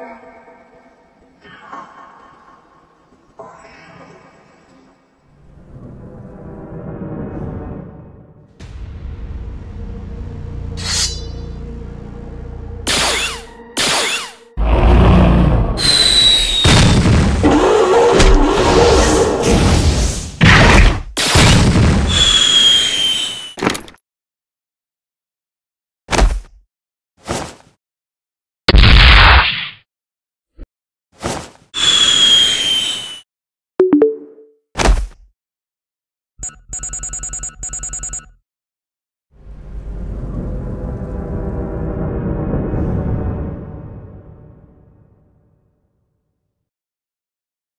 Yeah.